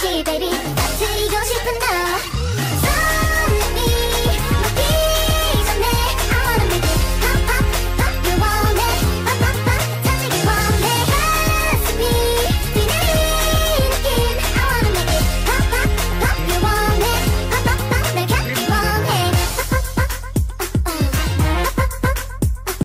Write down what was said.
Gucci, baby.